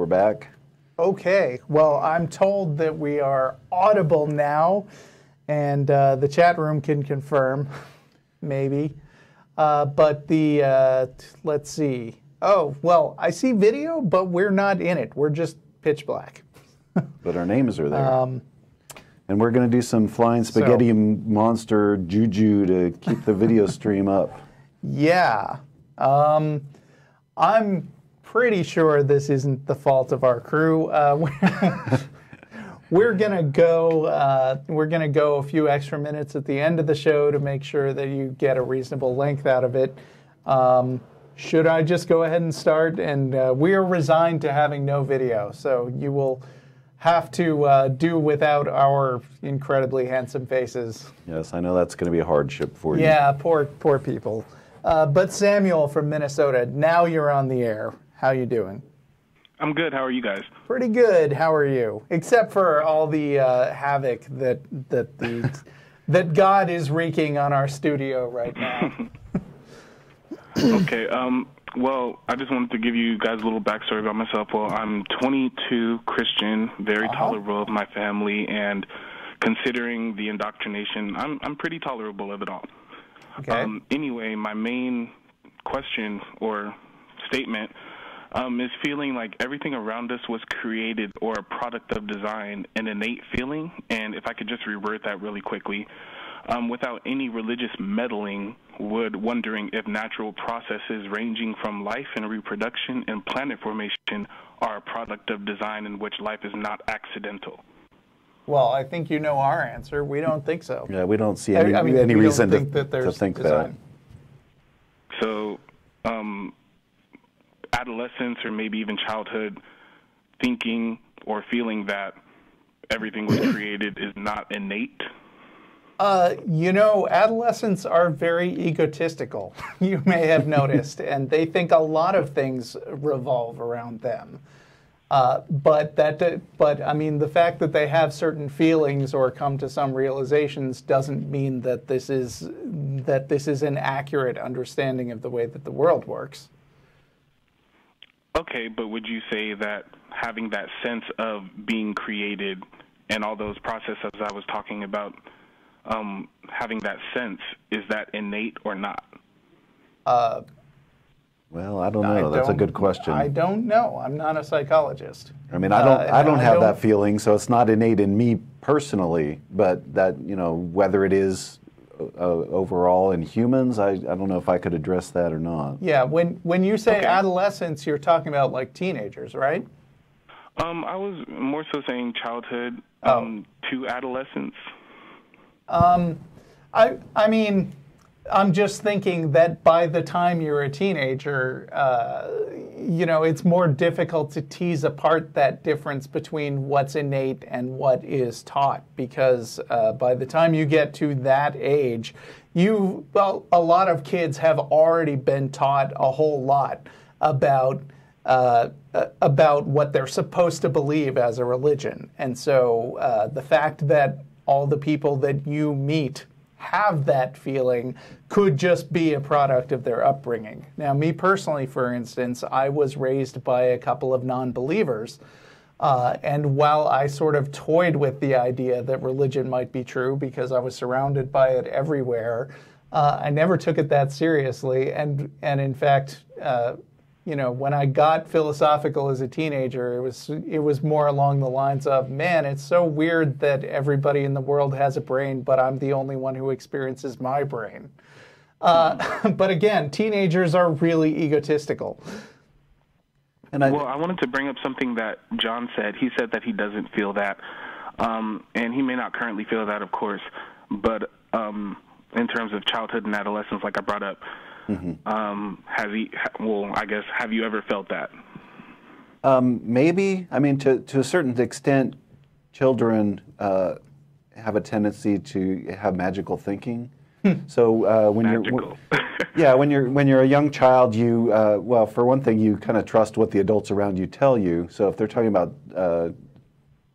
We're back. Okay. Well, I'm told that we are audible now, and uh, the chat room can confirm, maybe. Uh, but the, uh, let's see. Oh, well, I see video, but we're not in it. We're just pitch black. But our names are there. Um, and we're going to do some flying spaghetti monster juju to keep the video stream up. Yeah. Um, I'm pretty sure this isn't the fault of our crew. Uh, we're, we're gonna go. Uh, we're gonna go a few extra minutes at the end of the show to make sure that you get a reasonable length out of it. Um, should I just go ahead and start? And uh, we are resigned to having no video, so you will have to uh, do without our incredibly handsome faces. Yes, I know that's going to be a hardship for you. Yeah, poor poor people. Uh, but Samuel from Minnesota, now you're on the air. How you doing? I'm good. How are you guys? Pretty good. How are you? Except for all the uh, havoc that that the that God is wreaking on our studio right now. okay. Um, well, I just wanted to give you guys a little backstory about myself. Well, I'm 22, Christian, very Uh-huh. tolerable of my family, and considering the indoctrination, I'm I'm pretty tolerable of it all. Okay. Um, anyway, my main question or statement um, is feeling like everything around us was created or a product of design, an innate feeling. And if I could just reword that really quickly, um, without any religious meddling, would wondering if natural processes ranging from life and reproduction and planet formation are a product of design in which life is not accidental. well, I think you know our answer. We don't think so. Yeah, we don't see any, I mean, any we don't reason to, think that to think design. So, um, adolescence or maybe even childhood thinking or feeling that everything was created is not innate. Uh, you know, adolescents are very egotistical. You may have noticed, and they think a lot of things revolve around them. Uh, but that, but I mean, the fact that they have certain feelings or come to some realizations doesn't mean that this is that this is an accurate understanding of the way that the world works. Okay, but would you say that having that sense of being created and all those processes I was talking about, um, having that sense, is that innate or not? Well, I don't I know. That's a don't- good question. I don't know. I'm not a psychologist. I mean, I don't, Uh, I don't I have don't- that feeling, so it's not innate in me personally. But that, you know, whether it is uh, overall in humans, I, I don't know if I could address that or not. Yeah, when when you say Okay. adolescence, you're talking about like teenagers, right? Um, I was more so saying childhood Oh. um, to adolescence. Um, I I mean, I'm just thinking that by the time you're a teenager, uh, you know, it's more difficult to tease apart that difference between what's innate and what is taught because uh, by the time you get to that age, you well, a lot of kids have already been taught a whole lot about. Uh, uh, about what they're supposed to believe as a religion. And so uh, the fact that all the people that you meet have that feeling could just be a product of their upbringing. Now, me personally, for instance, I was raised by a couple of non believers. Uh, and while I sort of toyed with the idea that religion might be true because I was surrounded by it everywhere, uh, I never took it that seriously. And, and in fact, uh, you know, when I got philosophical as a teenager, it was it was more along the lines of, man, it's so weird that everybody in the world has a brain, but I'm the only one who experiences my brain. Uh, but again, teenagers are really egotistical. And I, Well, I wanted to bring up something that John said. He said that he doesn't feel that, um, and he may not currently feel that, of course. But um, in terms of childhood and adolescence, like I brought up, um, has he? ha- Well, I guess have you ever felt that? maybe, I mean, to, to a certain extent, children uh, have a tendency to have magical thinking. so uh, when you're Magical. yeah, when you're when you're a young child, you uh, well, for one thing, you kind of trust what the adults around you tell you. So if they're talking about uh,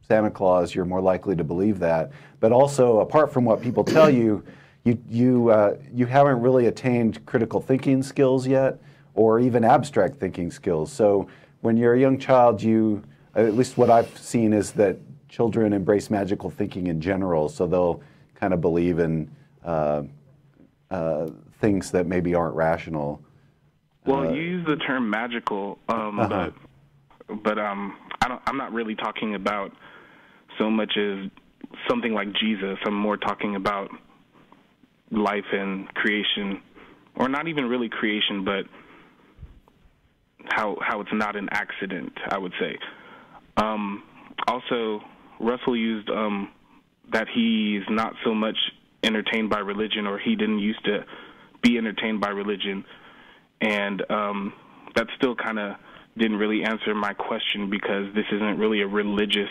Santa Claus, you're more likely to believe that. But also, apart from what people tell you, you you uh, you haven't really attained critical thinking skills yet, or even abstract thinking skills. So when you're a young child, you at least what I've seen is that children embrace magical thinking in general, so they'll kind of believe in uh, uh, things that maybe aren't rational. Well, you use the term magical, um, Uh-huh. but but um, I don't. I'm not really talking about so much as something like Jesus. I'm more talking about life and creation, or not even really creation, but how how it's not an accident. I would say. Um, also, Russell used um, that he's not so much entertained by religion, or he didn't used to be entertained by religion, and um, that still kind of didn't really answer my question because this isn't really a religious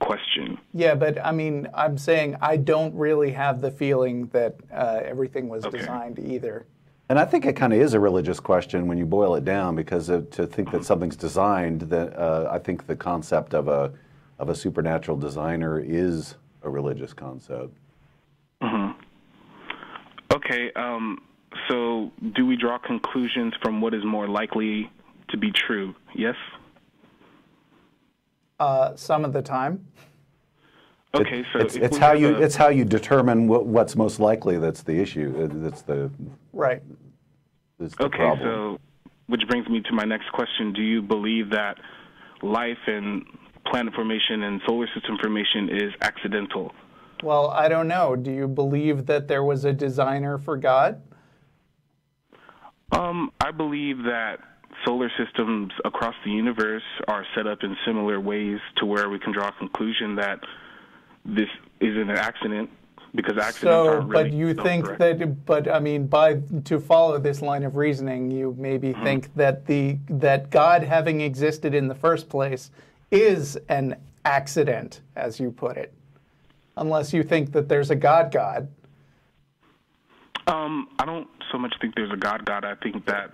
question. Yeah, but I mean, I'm saying I don't really have the feeling that uh, everything was Okay. designed either. And I think it kind of is a religious question when you boil it down, because uh, to think that something's designed, that uh, I think the concept of a of a supernatural designer is a religious concept. Okay, um, so do we draw conclusions from what is more likely to be true? Yes. Uh, some of the time. Okay, so it's it's how you a- it's how you determine what, what's most likely. That's the issue. Uh, That's the Right. that's the Okay, problem. so which brings me to my next question. Do you believe that life and planet formation and solar system formation is accidental? Well, I don't know. Do you believe that there was a designer for God? Um, I believe that solar systems across the universe are set up in similar ways to where we can draw a conclusion that this isn't an accident because accidents So, aren't really but you think self-correct. that, but I mean, by to follow this line of reasoning, you maybe Mm-hmm. think that the that God having existed in the first place is an accident, as you put it, unless you think that there's a God God. Um, I don't so much think there's a God God. I think that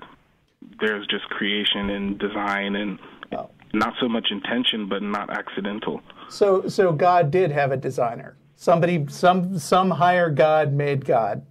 there's just creation and design and Oh. not so much intention, but not accidental. So, so God did have a designer. Somebody, some some higher God made God.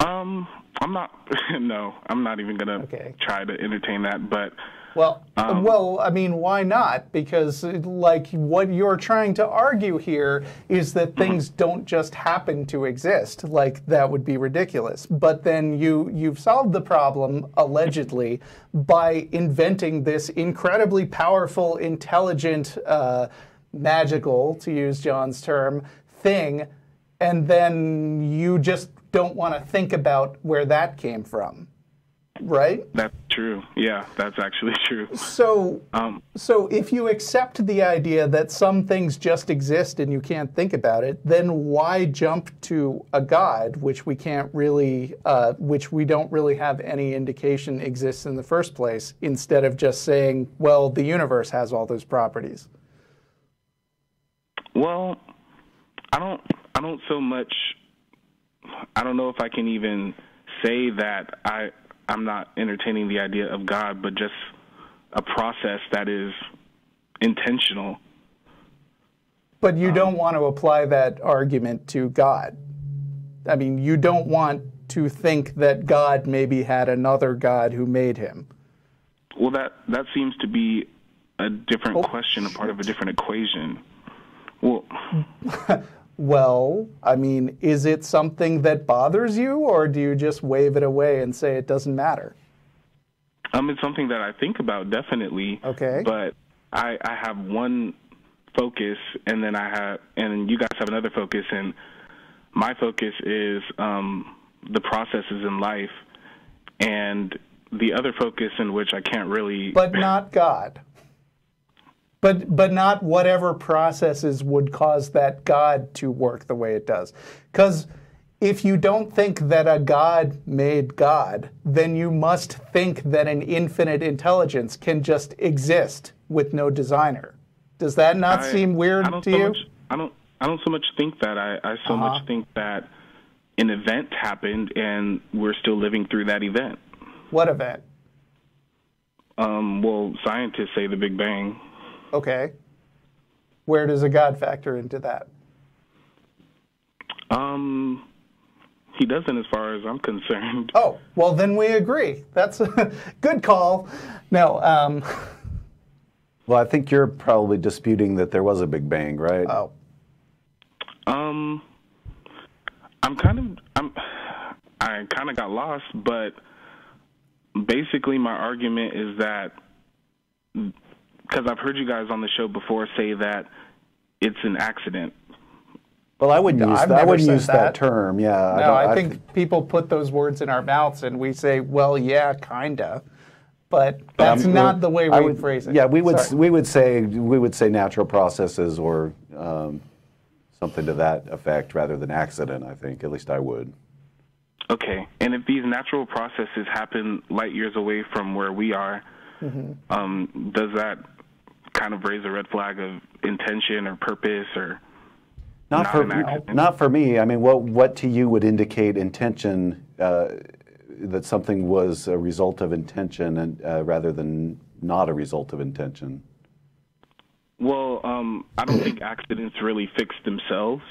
Um, I'm not. no, I'm not even gonna Okay. try to entertain that. But Well, Um, well, I mean, why not? Because like what you're trying to argue here is that things don't just happen to exist. Like that would be ridiculous. But then you you've solved the problem allegedly by inventing this incredibly powerful, intelligent, uh, magical, to use John's term, thing, and then you just don't want to think about where that came from, right? that's true. Yeah, that's actually true. So, Um, so if you accept the idea that some things just exist and you can't think about it, then why jump to a god which we can't really, uh, which we don't really have any indication exists in the first place, instead of just saying, well, the universe has all those properties? Well, I don't. I don't so much. I don't know if I can even say that I. I'm not entertaining the idea of God, but just a process that is intentional. But you um, don't want to apply that argument to God. I mean, you don't want to think that God maybe had another God who made him. Well, that that seems to be a different Oh. question, a part of a different equation. Well, Well, I mean, is it something that bothers you, or do you just wave it away and say it doesn't matter? um, it's something that I think about definitely. Okay. But I I have one focus, and then I have, and you guys have another focus, and my focus is um, the processes in life, and the other focus in which I can't really. But not God. But but not whatever processes would cause that God to work the way it does. Because if you don't think that a God made God, then you must think that an infinite intelligence can just exist with no designer. Does that not I- seem weird I don't to so you? Much, I don't. I don't so much think that. I, I so Uh-huh. much think that an event happened, and we're still living through that event. What event? Um, well, scientists say the Big Bang. Okay. Where does a God factor into that? Um, He doesn't, as far as I'm concerned. Oh, well, then we agree. That's a good call. No, um, Well, I think you're probably disputing that there was a Big Bang, right? oh, Um, I'm kind of I'm I kind of got lost, but basically my argument is that because I've heard you guys on the show before say that it's an accident. well, I wouldn't use I've that. I wouldn't use that. that. term. Yeah. no, don't- I, think people put those words in our mouths and we say, well, yeah, kinda. But that's Um, not the way we would- phrase it. Yeah, we would Sorry. we would say we would say natural processes or um, something to that effect rather than accident. I think at least I would. Okay, and if these natural processes happen light years away from where we are, um, does that kind of raise a red flag of intention or purpose or Not, Not for not for me. I mean, what what to you would indicate intention uh, that something was a result of intention and uh, rather than not a result of intention. Well, um, I don't think accidents really fix themselves.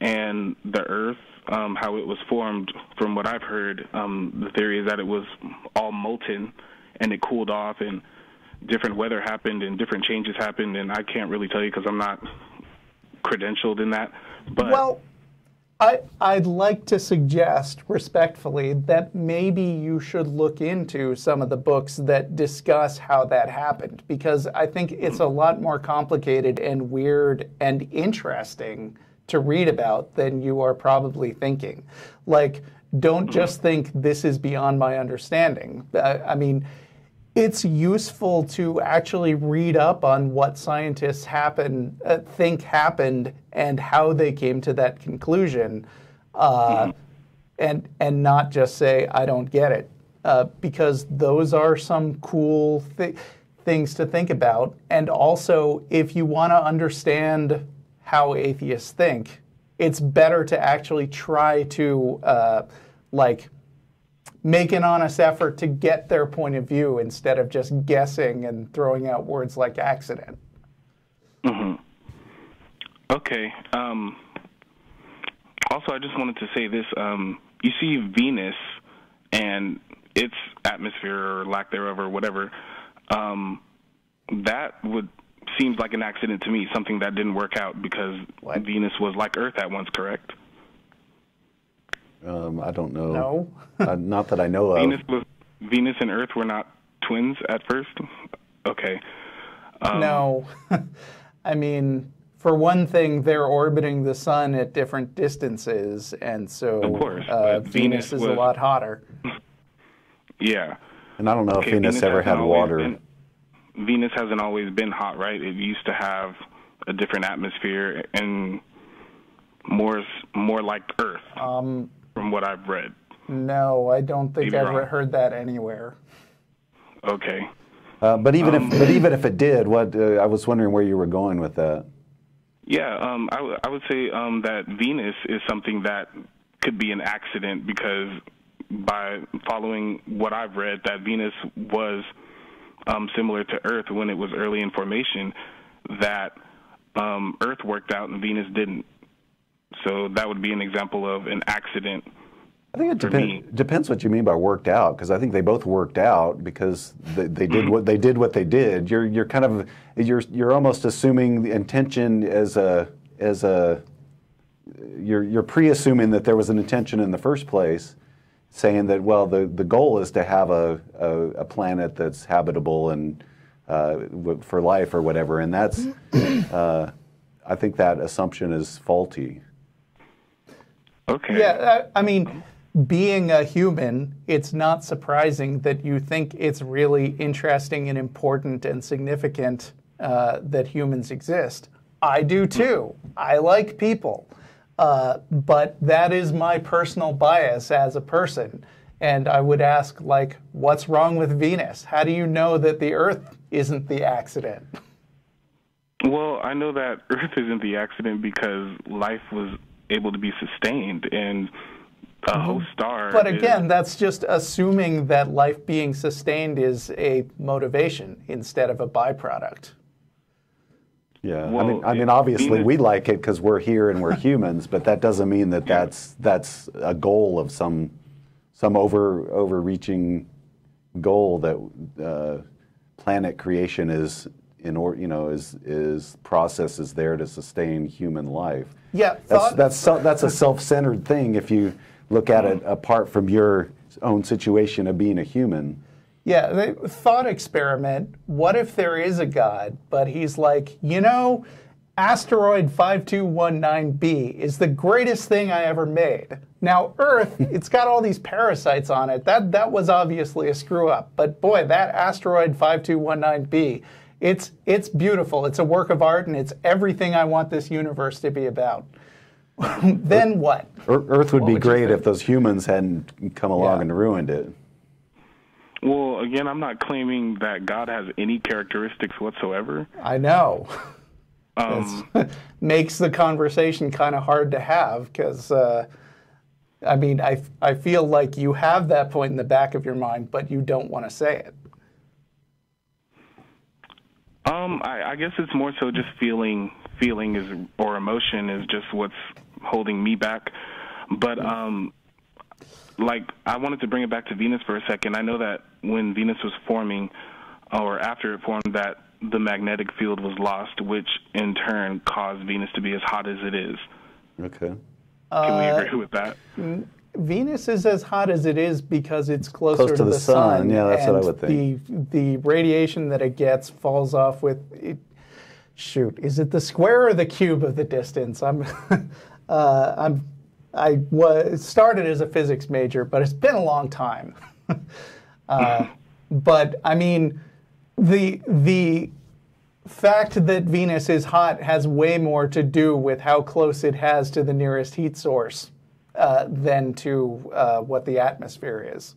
And the Earth, um, how it was formed, from what I've heard, um, the theory is that it was all molten and it cooled off, and different weather happened and different changes happened. And I can't really tell you because I'm not credentialed in that. But Well, I, I'd like to suggest respectfully that maybe you should look into some of the books that discuss how that happened because I think it's a lot more complicated and weird and interesting to read about than you are probably thinking. Like, don't mm-hmm. just think this is beyond my understanding. I, I mean, it's useful to actually read up on what scientists happen uh, think happened and how they came to that conclusion, uh, and and not just say I don't get it, uh, because those are some cool thi- things to think about. And also, if you want to understand how atheists think, it's better to actually try to uh, like make an honest effort to get their point of view instead of just guessing and throwing out words like accident. Mhm. Okay. Um, also, I just wanted to say this. Um, you see Venus and its atmosphere or lack thereof or whatever. Um, that would seems like an accident to me, something that didn't work out because What? Venus was like Earth at once, correct? Um, I don't know. No. uh, not that I know of. Venus was Venus and Earth were not twins at first. Okay. Um, no. I mean, for one thing, they're orbiting the sun at different distances, and so Of course, uh, but Venus, Venus is a lot hotter. Yeah. And I don't know Okay, if Venus, ever had water. been- Venus hasn't always been hot, right? It used to have a different atmosphere and more more like Earth, Um, from what I've read. no, I don't think Maybe I've wrong. heard that anywhere. Okay. Uh, but even Um, if but even if it did, what uh, I was wondering where you were going with that. Yeah, um, I, w- I would say um, that Venus is something that could be an accident because by following what I've read, that Venus was um, similar to Earth when it was early in formation, that um, Earth worked out and Venus didn't. So that would be an example of an accident. I think it For depen- me. depends what you mean by worked out, because I think they both worked out because they, they did what they did what they did. You're you're kind of you're you're almost assuming the intention as a as a you're you're pre-assuming that there was an intention in the first place, saying that well the, the goal is to have a, a, a planet that's habitable and uh, for life or whatever, and that's uh, I think that assumption is faulty. Okay. Yeah, I, I mean, being a human, it's not surprising that you think it's really interesting and important and significant uh, that humans exist. I do too. I like people. Uh, but that is my personal bias as a person. And I would ask, like, what's wrong with Venus? How do you know that the Earth isn't the accident? Well, I know that Earth isn't the accident because life was able to be sustained and a host star. But is- again, that's just assuming that life being sustained is a motivation instead of a byproduct. Yeah, I mean, I mean, obviously we like it because we're here and we're humans, but that doesn't mean that Yeah. that's that's a goal of some some over overreaching goal that uh, planet creation is in or you know is is process is there to sustain human life. Yeah, that's thought- that's so, that's a self-centered thing if you look at it apart from your own situation of being a human. Yeah, the thought experiment. What if there is a God, but he's like, you know, asteroid 5219b is the greatest thing I ever made. Now, Earth, it's got all these parasites on it. That that was obviously a screw up. But boy, that asteroid 5219b, it's it's beautiful. It's a work of art and it's everything I want this universe to be about. then what? Earth would What be would great if those humans hadn't come along Yeah. and ruined it. Well, again, I'm not claiming that God has any characteristics whatsoever. I know. Um, makes the conversation kind of hard to have because uh, I mean I, I feel like you have that point in the back of your mind but you don't want to say it Um, I, I guess it's more so just feeling, feeling is or emotion is just what's holding me back. But um, like I wanted to bring it back to Venus for a second. I know that when Venus was forming, or after it formed, that the magnetic field was lost, which in turn caused Venus to be as hot as it is. Okay. Can we agree with that? Venus is as hot as it is because it's closer Close to the the sun. Yeah, that's what I and would think. The the radiation that it gets falls off with. It, shoot, is it the square or the cube of the distance? I'm, uh, I'm, I was started as a physics major, but it's been a long time. uh, but I mean, the the fact that Venus is hot has way more to do with how close it has to the nearest heat source uh, than to uh, what the atmosphere is.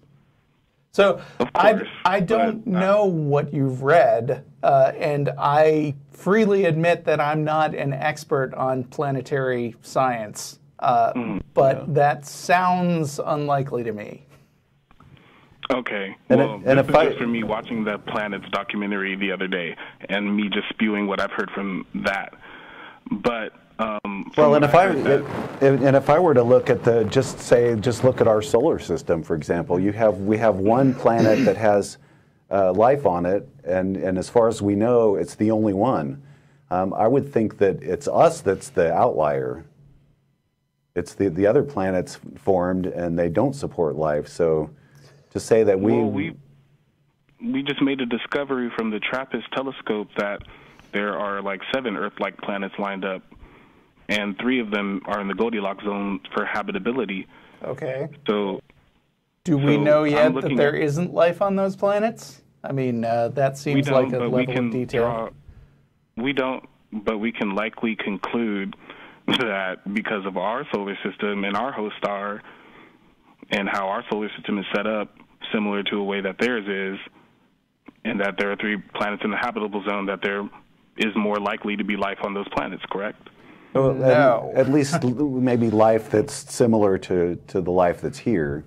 So I, course, I don't but, uh, know what you've read, uh, and I freely admit that I'm not an expert on planetary science, uh, Mm-hmm. but that sounds unlikely to me. Okay. And well, if- and this if is I- just for me watching the planets documentary the other day and me just spewing what I've heard from that. But um, Well, and if I and if I were to look at the just say just look at our solar system for example, you have we have one planet that has uh, life on it, and and as far as we know, it's the only one. Um, I would think that it's us that's the outlier. It's the the other planets formed and they don't support life. So to say that we, well, we we just made a discovery from the TRAPPIST telescope that there are like seven Earth-like planets lined up, and three of them are in the Goldilocks zone for habitability. Okay. So Do we So, know yet that there not life on those planets? I mean, uh, that seems like a level of detail. draw. We don't, but we can likely conclude that because of our solar system and our host star, and how our solar system is set up, similar to a way that theirs is, and that there are three planets in the habitable zone, that there is more likely to be life on those planets. Correct? Well, at- No. at, least maybe life that's similar to to the life that's here.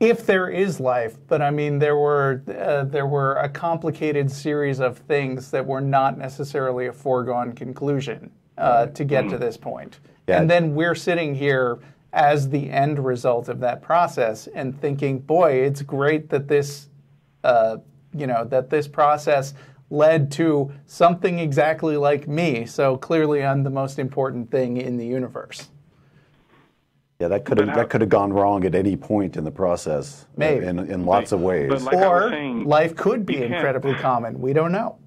If there is life, but I mean, there were uh, there were a complicated series of things that were not necessarily a foregone conclusion uh, to get to this point. Yeah. And then we're sitting here as the end result of that process and thinking, boy, it's great that this, uh, you know, that this process led to something exactly like me. So clearly, I'm the most important thing in the universe. Yeah, that could have that could have gone wrong at any point in the process. uh, Maybe. in in lots of ways. Like or saying, life could be you can't- incredibly common. We don't know.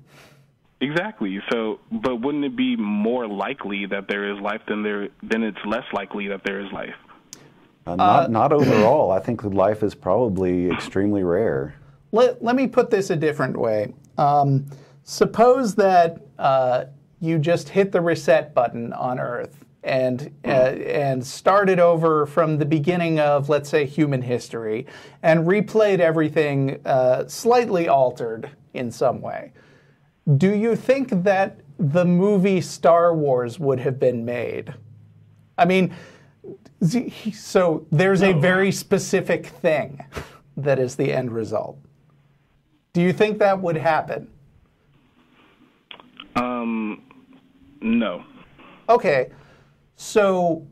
Exactly. So, but wouldn't it be more likely that there is life than there than it's less likely that there is life? Uh, not not overall. I think life is probably extremely rare. Let, let me put this a different way. Um, suppose that uh, you just hit the reset button on Earth and uh, and started over from the beginning of, let's say, human history, and replayed everything uh, slightly altered in some way. Do you think that the movie Star Wars would have been made? I mean, so there's a very specific thing that is the end result. Do you think that would happen? Um, No. Okay. So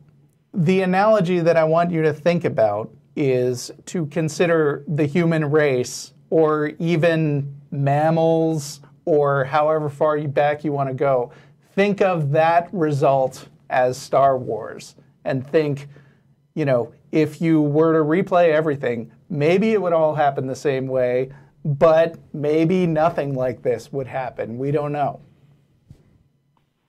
the analogy that I want you to think about is to consider the human race or even mammals or however far you back you want to go. Think of that result as Star Wars and think, you know, if you were to replay everything, maybe it would all happen the same way, but maybe nothing like this would happen. We don't know.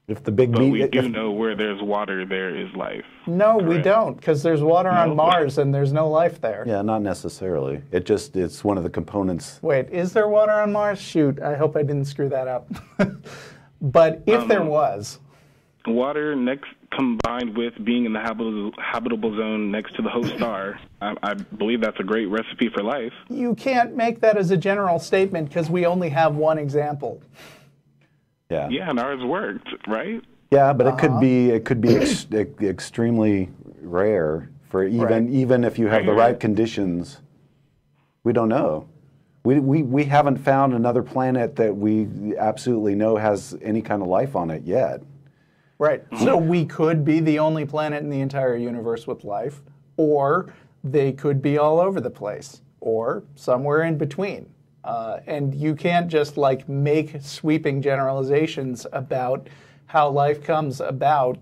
If the big But meat, we do if- know where there's water, there is life. No, we don't, because there's water on No. Mars and there's no life there. yeah, not necessarily. It just it's one of the components. Wait, is there water on Mars? Shoot, I hope I didn't screw that up. but if um, there was, Water next combined with being in the habitable, habitable zone next to the host star, I, I believe that's a great recipe for life. you can't make that as a general statement because we only have one example. Yeah. Yeah, and ours worked, right? Yeah, but it could Uh-huh. be it could be ex- ex- extremely rare for even Right. even if you have the right conditions. We don't know. We, we, we haven't found another planet that we absolutely know has any kind of life on it yet. Right. So we could be the only planet in the entire universe with life, or they could be all over the place, or somewhere in between. Uh, and you can't just like make sweeping generalizations about how life comes about,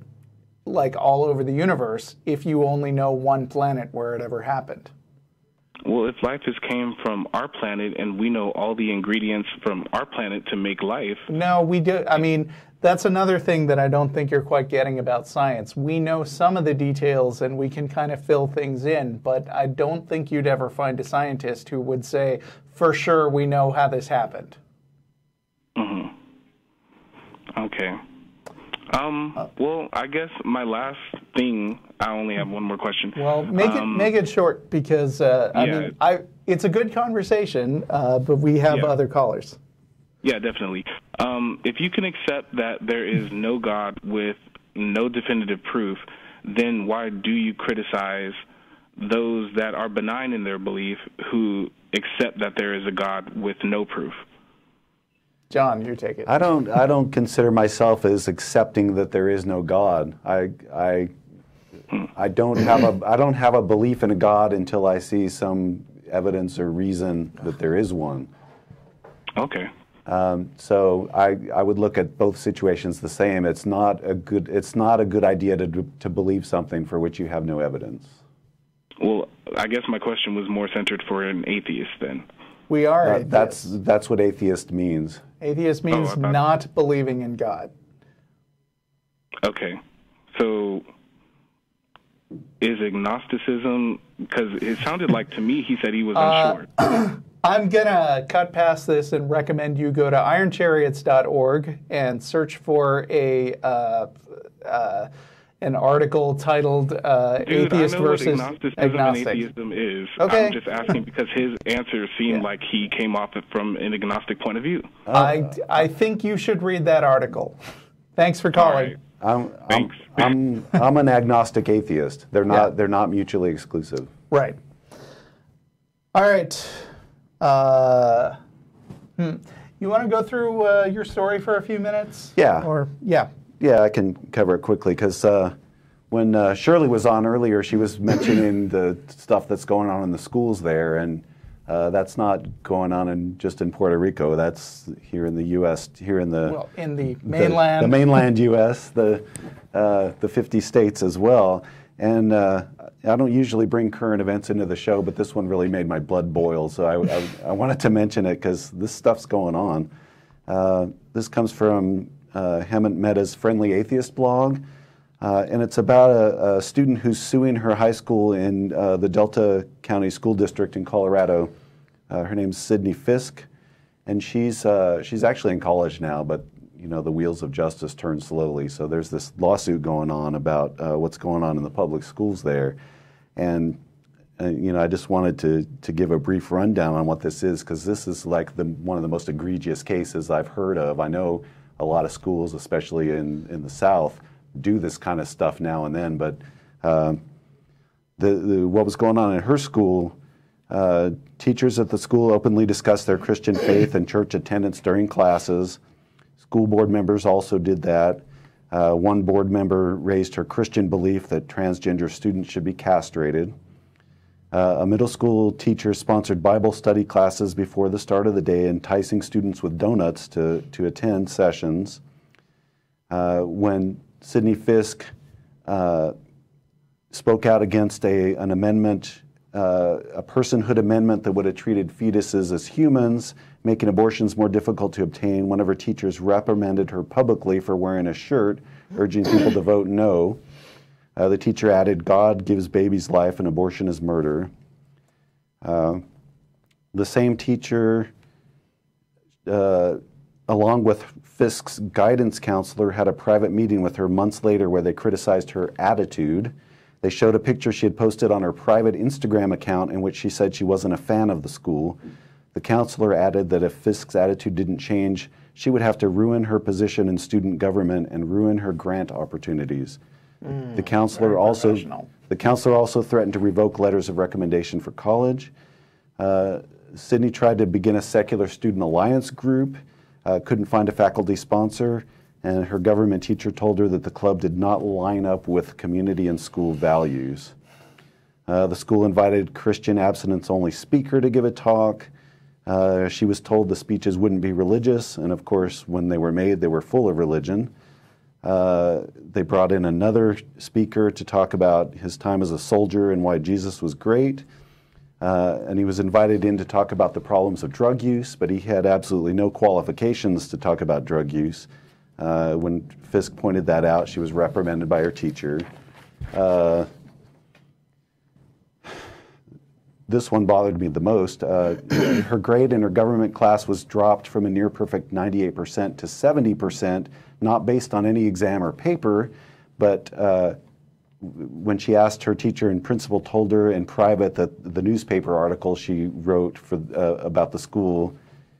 like all over the universe, if you only know one planet where it ever happened. Well, if life just came from our planet and we know all the ingredients from our planet to make life, No, we do. I mean, that's another thing that I don't think you're quite getting about science. We know some of the details and we can kind of fill things in, but I don't think you'd ever find a scientist who would say, for sure, we know how this happened. Mhm. okay. Um, well, I guess my last thing, I only have one more question. Well, make it make it short because uh, I Um, yeah. mean, I it's a good conversation, uh, but we have Yeah. other callers. Yeah, definitely. Um, if you can accept that there is no God with no definitive proof, then why do you criticize those that are benign in their belief who accept that there is a God with no proof? John, you take it. I don't I don't consider myself as accepting that there is no God. I I I don't have a I don't have a belief in a God until I see some evidence or reason that there is one. Okay. Um, so I, I would look at both situations the same. It's not a good it's not a good idea to to believe something for which you have no evidence. Well, I guess my question was more centered for an atheist then. we are Uh, atheists. that's that's what atheist means. atheist means I thought- not believing in God. Okay. So is agnosticism because it sounded like to me he said he was Uh, unsure. I'm gonna cut past this and recommend you go to ironchariots.org and search for a uh, uh, an article titled uh, Dude, "Atheist I know versus what agnosticism Agnostic." and atheism is. Okay. I'm just asking because his answer seemed like he came off it from an agnostic point of view. I I think you should read that article. Thanks for calling. right. I'm I'm, Thanks. I'm I'm an agnostic atheist. They're not Yeah. they're not mutually exclusive. Right. All right. Uh, hmm. You want to go through uh, your story for a few minutes? Yeah. Or yeah. Yeah, I can cover it quickly because uh, when uh, Shirley was on earlier, she was mentioning the stuff that's going on in the schools there, and uh, that's not going on in just in Puerto Rico. That's here in the U.S. Here in the Well, in the the- mainland. the, mainland U.S., the uh, the 50 states as well. And uh, I don't usually bring current events into the show, but this one really made my blood boil. So I, I, I wanted to mention it because this stuff's going on. Uh, this comes from uh, Hemant Mehta's Friendly Atheist blog. Uh, and it's about a, a student who's suing her high school in uh, the Delta County School District in Colorado. Uh, her name's Sydney Fisk, and she's uh, she's actually in college now, but you know the wheels of justice turn slowly. So there's this lawsuit going on about uh, what's going on in the public schools there, and uh, you know I just wanted to to give a brief rundown on what this is because this is like the one of the most egregious cases I've heard of. I know a lot of schools, especially in in the South, do this kind of stuff now and then, but. um the, the, what was going on in her school, uh, teachers at the school openly discussed their Christian faith and church attendance during classes. School board members also did that. Uh, one board member raised her Christian belief that transgender students should be castrated. Uh, a middle school teacher sponsored Bible study classes before the start of the day, enticing students with donuts to, to attend sessions. Uh, when Sidney Fisk uh, spoke out against a, an amendment, uh, a personhood amendment that would have treated fetuses as humans, making abortions more difficult to obtain, one of her teachers reprimanded her publicly for wearing a shirt urging people to vote no. Uh, the teacher added, God gives babies life and abortion is murder. Uh, the same teacher, uh, along with Fisk's guidance counselor, had a private meeting with her months later where they criticized her attitude. They showed a picture she had posted on her private Instagram account in which she said she wasn't a fan of the school. The counselor added that if Fisk's attitude didn't change, she would have to ruin her position in student government and ruin her grant opportunities. Mm, the counselor also the counselor also threatened to revoke letters of recommendation for college. Uh, Sidney tried to begin a secular student alliance group, uh, couldn't find a faculty sponsor, and her government teacher told her that the club did not line up with community and school values. Uh, the school invited Christian abstinence only speaker to give a talk. Uh, she was told the speeches wouldn't be religious, and of course, when they were made, they were full of religion. Uh, they brought in another speaker to talk about his time as a soldier and why Jesus was great. Uh, and he was invited in to talk about the problems of drug use, but he had absolutely no qualifications to talk about drug use. Uh, when Fisk pointed that out, she was reprimanded by her teacher. Uh, this one bothered me the most. Uh, her grade in her government class was dropped from a near perfect 98% to 70%, not based on any exam or paper, but uh, when she asked her teacher and principal told her in private that the newspaper article she wrote for, uh, about the school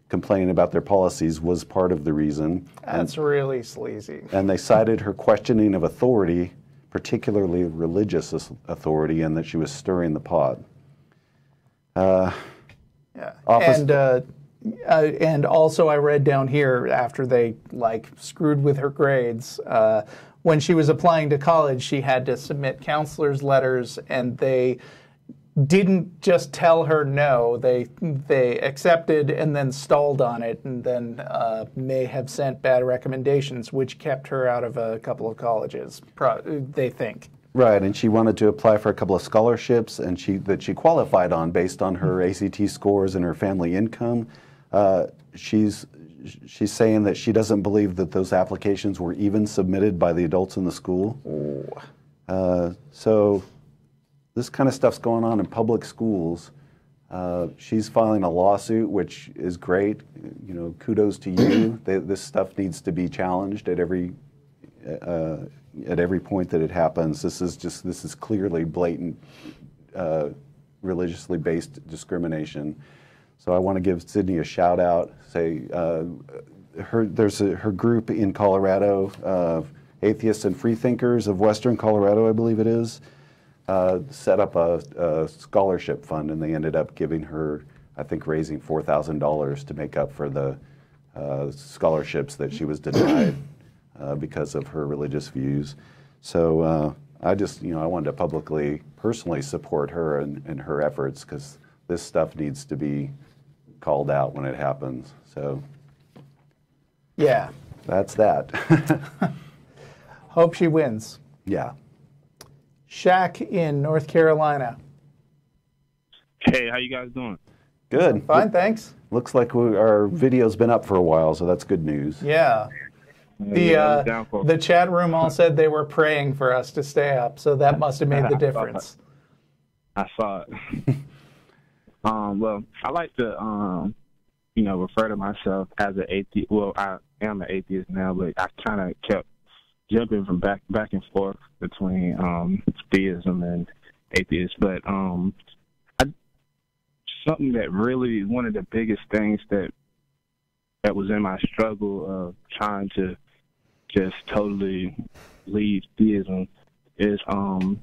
complaining about their policies was part of the reason. That's and, really sleazy. And they cited her questioning of authority, particularly religious authority, and that she was stirring the pot. Uh, yeah. Office and uh, uh, and also I read down here after they like screwed with her grades. Uh, when she was applying to college, she had to submit counselor's letters, and they didn't just tell her no. They they accepted and then stalled on it, and then uh, may have sent bad recommendations, which kept her out of a couple of colleges. Pro- they think. Right, and she wanted to apply for a couple of scholarships, and she that she qualified on based on her ACT scores and her family income. Uh, she's she's saying that she doesn't believe that those applications were even submitted by the adults in the school. Uh, so this kind of stuff's going on in public schools. Uh, she's filing a lawsuit, which is great. You know, kudos to you. they, this stuff needs to be challenged at every uh, at every point that it happens. This is just this is clearly blatant uh, religiously based discrimination. So I want to give Sydney a shout out. Say uh, her there's a, her group in Colorado, uh, Atheists and Freethinkers of Western Colorado, I believe it is, uh, set up a, a, scholarship fund, and they ended up giving her, I think, raising four thousand dollars to make up for the uh, scholarships that she was denied uh, because of her religious views. So uh, I just, you know, I wanted to publicly, personally support her and, and her efforts because this stuff needs to be called out when it happens. So, yeah, that's that. Hope she wins. Yeah. Shaq in North Carolina. Hey, how you guys doing? Good. Fine, thanks. Looks like we, our video's been up for a while, so that's good news. Yeah. The uh, the chat room all said they were praying for us to stay up, so that must have made the difference. I saw it. um, well, I like to um, you know refer to myself as an atheist. Well, I am an atheist now, but I kind of kept jumping from back back and forth between um, theism and atheist. But um, I, something that really one of the biggest things that that was in my struggle of trying to just totally leave theism is um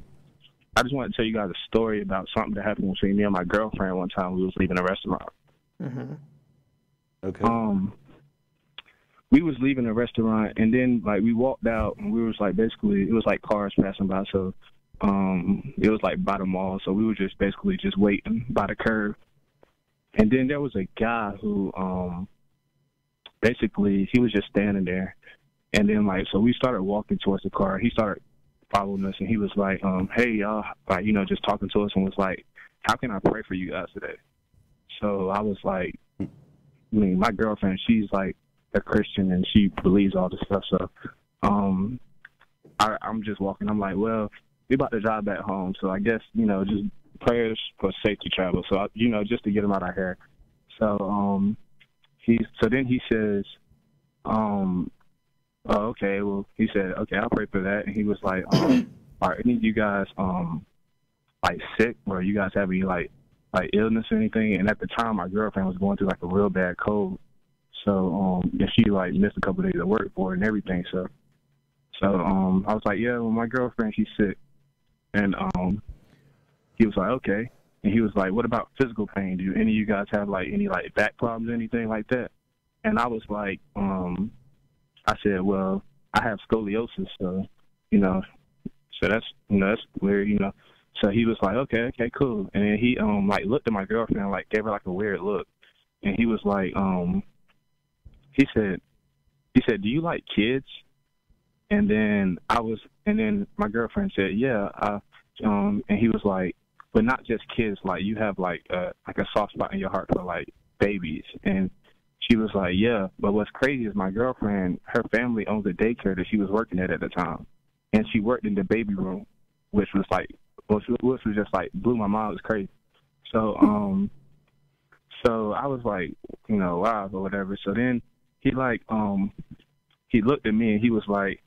I just want to tell you guys a story about something that happened between me and my girlfriend one time we was leaving a restaurant. Mm-hmm. Okay. Um, we was leaving the restaurant and then like we walked out and we was like basically it was like cars passing by so um it was like by the mall so we were just basically just waiting by the curb. And then there was a guy who um basically he was just standing there. And then like so we started walking towards the car. He started following us and he was like um hey y'all like you know just talking to us and was like how can i pray for you guys today? So i was like i mean my girlfriend she's like a Christian and she believes all this stuff. So, um, I, I'm just walking. I'm like, well, we about to drive back home, so I guess you know, just prayers for safety travel. So, I, you know, just to get him out of here. So, um, he. So then he says, um, oh, okay. Well, he said, okay, I'll pray for that. And he was like, um, are any of you guys um like sick or you guys have any like like illness or anything? And at the time, my girlfriend was going through like a real bad cold. So um, and she like missed a couple of days of work for it and everything. So so um, I was like, yeah, well, my girlfriend she's sick, and um, he was like, okay, and he was like, what about physical pain? Do any of you guys have like any like back problems, anything like that? And I was like, um, I said, well, I have scoliosis, so you know, so that's you know that's weird, you know. So he was like, okay, okay, cool. And then he um like looked at my girlfriend, like gave her like a weird look, and he was like, um, he said, he said, do you like kids? And then I was, and then my girlfriend said, yeah. I, um, and he was like, but not just kids. Like you have like a like a soft spot in your heart for like babies. And she was like, yeah. But what's crazy is my girlfriend, her family owns a daycare that she was working at at the time, and she worked in the baby room, which was like, which, was just like blew my mind. It was crazy. So, um, so I was like, you know, wow, or whatever. So then he like um he looked at me and he was like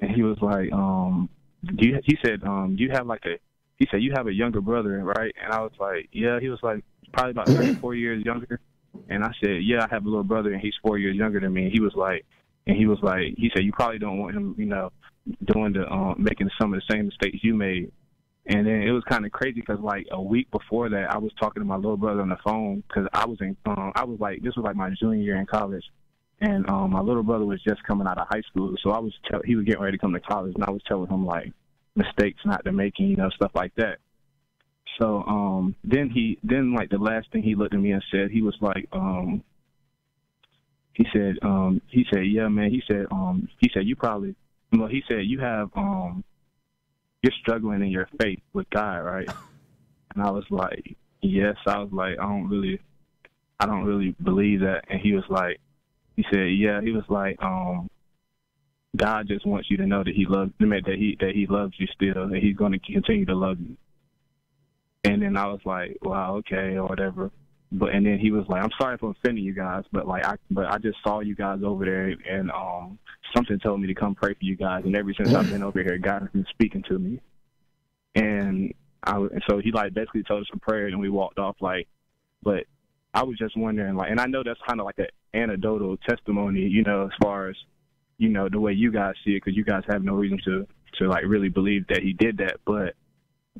and he was like um do you he said um you have like a he said you have a younger brother right? And I was like yeah. He was like probably about three four years younger. And I said yeah I have a little brother and he's four years younger than me. And he was like and he was like he said you probably don't want him you know doing the um making some of the same mistakes you made. And then it was kind of crazy because like a week before that, I was talking to my little brother on the phone because I was in, um, I was like, this was like my junior year in college, and um, my little brother was just coming out of high school, so I was tell he was getting ready to come to college, and I was telling him like mistakes not to making, you know, stuff like that. So um, then he then like the last thing he looked at me and said he was like um, he said um, he said yeah man he said um, he said you probably well he said you have um, you're struggling in your faith with God right and I was like yes I was like I don't really I don't really believe that and he was like he said, yeah, he was like, um, God just wants you to know that he loves that he that he loves you still, and he's going to continue to love you. And then I was like, wow, okay, or whatever. But and then he was like, I'm sorry for offending you guys, but like I but I just saw you guys over there, and um, something told me to come pray for you guys, and ever since I've been over here, God has been speaking to me. And I and so he like basically told us a prayer, and we walked off like, but I was just wondering, like, and I know that's kind of like an anecdotal testimony, you know, as far as, you know, the way you guys see it, because you guys have no reason to, to like really believe that he did that. But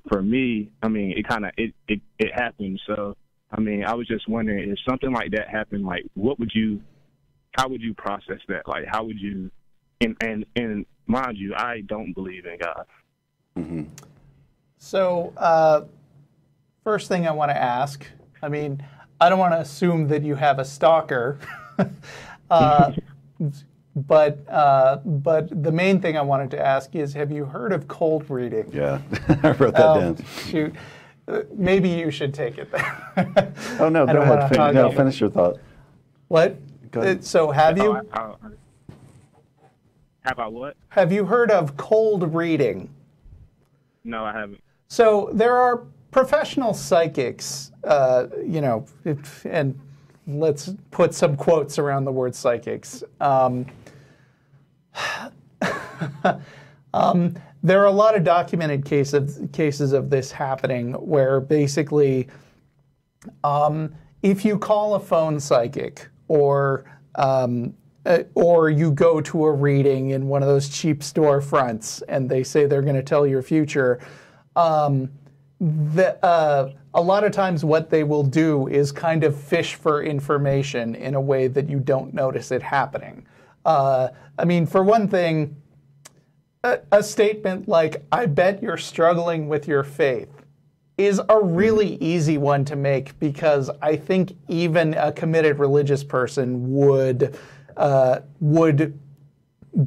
for me, I mean, it kind of, it, it, it happened. So, I mean, I was just wondering if something like that happened, like, what would you, how would you process that? Like, how would you, and, and, and mind you, I don't believe in God. Mm-hmm. So, uh, first thing I want to ask, I mean, I don't want to assume that you have a stalker, uh, but uh, but the main thing I wanted to ask is, have you heard of cold reading? Yeah, I wrote that um, down. Shoot, uh, maybe you should take it there. oh no, go ahead. Fin- no, finish your thought. What? So have you? Oh, I, I, have I what? Have you heard of cold reading? No, I haven't. So there are professional psychics, uh, you know, and let's put some quotes around the word psychics. Um, um, there are a lot of documented case of, cases of this happening where basically, um, if you call a phone psychic or uh, or you go to a reading in one of those cheap storefronts and they say they're going to tell your future, um, the, uh, a lot of times what they will do is kind of fish for information in a way that you don't notice it happening. Uh, I mean, for one thing, a, a statement like, I bet you're struggling with your faith is a really easy one to make because I think even a committed religious person would uh, would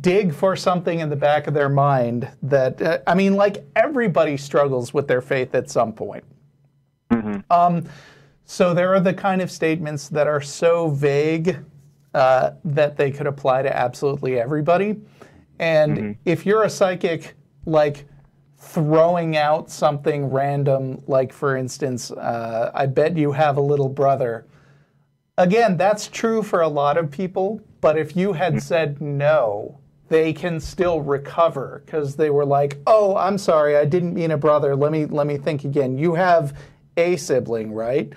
dig for something in the back of their mind that uh, I mean, like everybody struggles with their faith at some point. Um, so there are the kind of statements that are so vague uh, that they could apply to absolutely everybody. And if you're a psychic, like throwing out something random, like for instance, uh, I bet you have a little brother. Again, that's true for a lot of people, but if you had said no, they can still recover because they were like, "Oh, I'm sorry, I didn't mean a brother. Let me let me think again. You have a sibling, right?"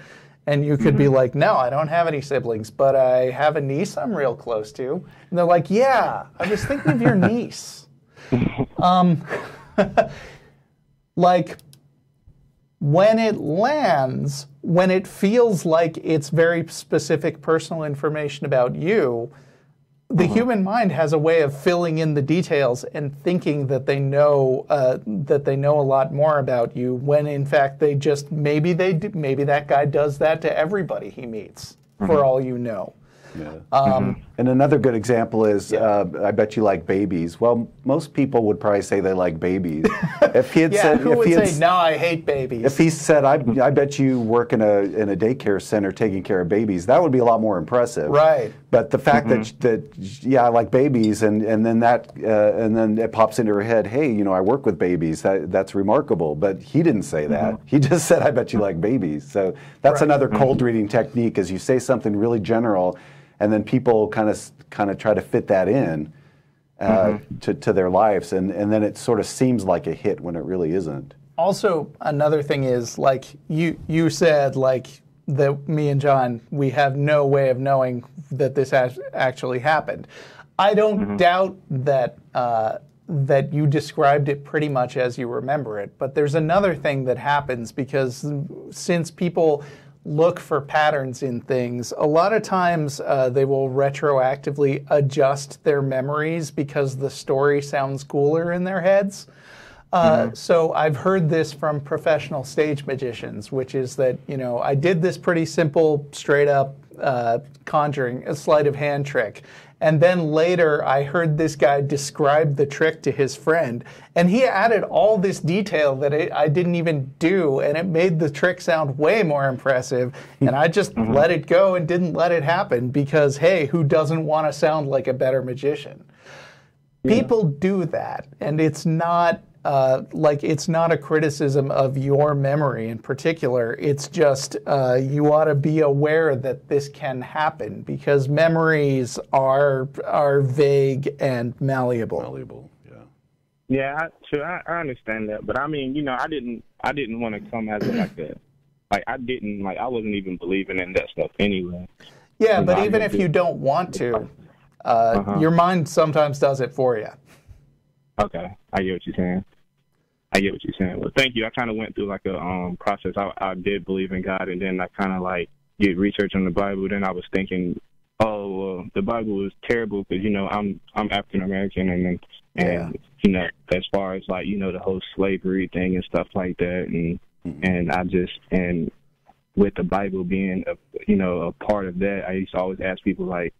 And you could be like, "No, I don't have any siblings, but I have a niece I'm real close to." And they're like, "Yeah, I was thinking of your niece." um, like when it lands, when it feels like it's very specific personal information about you, the human mind has a way of filling in the details and thinking that they know uh, that they know a lot more about you. When in fact they just maybe they do, maybe that guy does that to everybody he meets, for all you know. Yeah. Um, And another good example is, uh, I bet you like babies. Well, most people would probably say they like babies. if he had Yeah, said, who if would he had, say no? I hate babies. if he said, I, I bet you work in a in a daycare center taking care of babies, that would be a lot more impressive. Right. But the fact that that yeah, I like babies, and and then that uh, and then it pops into her head, hey, you know, I work with babies. That that's remarkable. But he didn't say that. He just said, I bet you like babies. So that's Right. another cold reading technique. Is you say something really general, and then people kind of kind of try to fit that in. Uh, to, to their lives, and, and then it sort of seems like a hit when it really isn't. also another thing is like you you said like that me and John we have no way of knowing that this has actually happened. I don't doubt that uh, that you described it pretty much as you remember it, but there's another thing that happens because since people look for patterns in things, a lot of times uh, they will retroactively adjust their memories because the story sounds cooler in their heads. Uh, So I've heard this from professional stage magicians, which is that you know I did this pretty simple, straight up uh, conjuring, a sleight of hand trick, and then later I heard this guy describe the trick to his friend, and he added all this detail that I I didn't even do, and it made the trick sound way more impressive. And I just mm-hmm. let it go and didn't let it happen because hey, who doesn't want to sound like a better magician? people do that and it's not uh, like it's not a criticism of your memory in particular it's just uh, you ought to be aware that this can happen because memories are are vague and malleable Valuable, yeah. Yeah, I, sure, I, I understand that, but I mean, you know, I didn't, I didn't want to come as a, like that. like I didn't, like I wasn't even believing in that stuff anyway. yeah but even if you don't want to uh, your mind sometimes does it for you Okay, I get what you're saying. I get what you're saying. Well, thank you. I kind of went through like a um process. I, I did believe in God, and then I kind of like did research on the Bible. Then I was thinking, oh, well, the Bible is terrible because you know I'm I'm African American, and then and you know as far as like you know the whole slavery thing and stuff like that, and and I just and with the Bible being a you know a part of that, I used to always ask people like,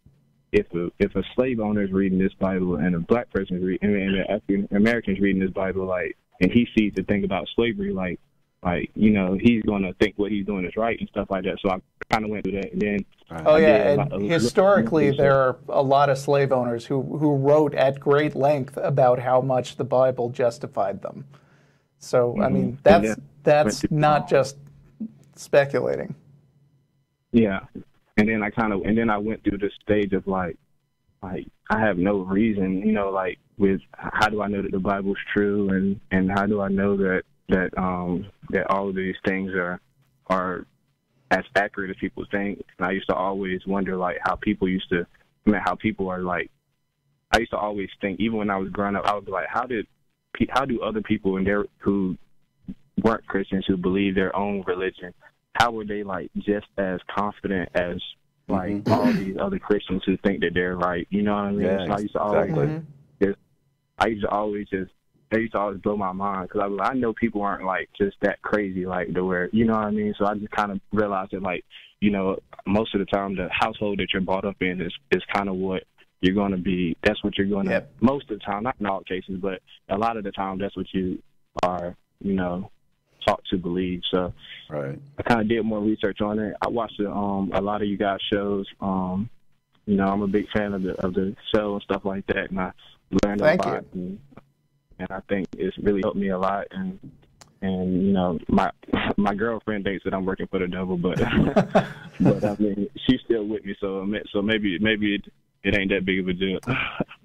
if a if a slave owner is reading this Bible and a black person is reading and an African American is reading this Bible, like, and he sees the thing about slavery, like, like you know, he's gonna think what he's doing is right and stuff like that. So I kind of went through that, and then Oh I yeah, did a lot- and a- historically a- there are a lot of slave owners who who wrote at great length about how much the Bible justified them. So I mm-hmm. mean that's Yeah. that's not just speculating. Yeah, and then I kind of and then I went through the stage of like, like I have no reason, you know, like with how do I know that the Bible's true, and and how do I know that that um that all of these things are are as accurate as people think. And I used to always wonder like how people used to, I mean, how people are like. I used to always think, even when I was growing up, I was like, how did, pe- how do other people in their who weren't Christians who believe their own religion, how were they like just as confident as like all these other Christians who think that they're right. You know what I mean? Yeah, so I used to always exactly. just, I used to always just, they used to always blow my mind because I, was like, I know people aren't like just that crazy, like to where, you know what I mean? So I just kind of realized that, like, you know, most of the time the household that you're brought up in is is kind of what you're going to be. That's what you're going to. Yep. Most of the time, not in all cases, but a lot of the time, that's what you are, you know, taught to believe. So Right. I kind of did more research on it. I watched the, um, a lot of you guys' shows. Um, you know, I'm a big fan of the of the show and stuff like that, and I learned Thank a you. lot. And, and I think it's really helped me a lot. And and you know, my my girlfriend thinks that I'm working for the devil, but but I mean, she's still with me, so ma- so maybe maybe it, it ain't that big of a deal.